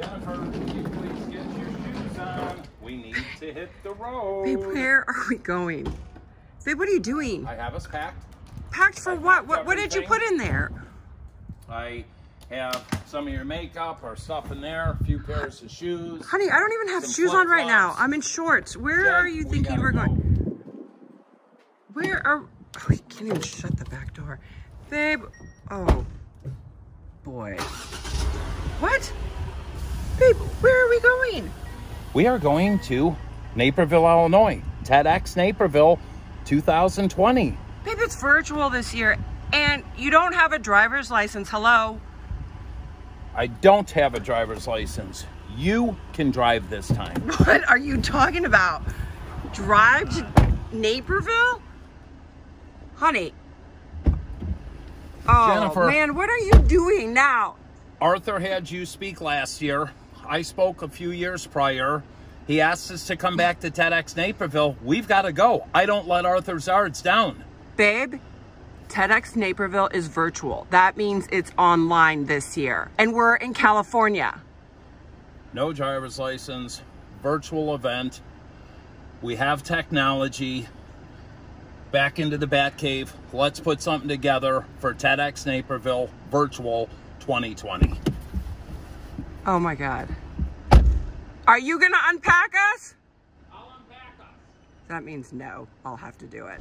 Jennifer, can you please get your shoes on? We need to hit the road. Babe, where are we going? Babe, what are you doing? I have us packed. Packed for I what? packed What, what did you put in there? I have some of your makeup or stuff in there, a few pairs of shoes. Honey, I don't even have shoes on right now. I'm in shorts. Where Jen, are you we thinking gotta we're go. going? Where are... Oh, you can't even shut the back door. Babe. Oh, boy. What? Babe, where are we going? We are going to Naperville, Illinois. TEDx Naperville 2020. Babe, it's virtual this year, and you don't have a driver's license. Hello? I don't have a driver's license. You can drive this time. What are you talking about? Drive to Naperville? Honey. Oh, Jennifer. man, what are you doing now? Arthur had you speak last year. I spoke a few years prior. He asked us to come back to TEDx Naperville. We've got to go. I don't let Arthur Zards down. Babe, TEDx Naperville is virtual. That means it's online this year. And we're in California. No driver's license, virtual event. We have technology. Back into the Batcave. Let's put something together for TEDx Naperville virtual 2020. Oh my God. Are you gonna unpack us? I'll unpack us. That means no. I'll have to do it.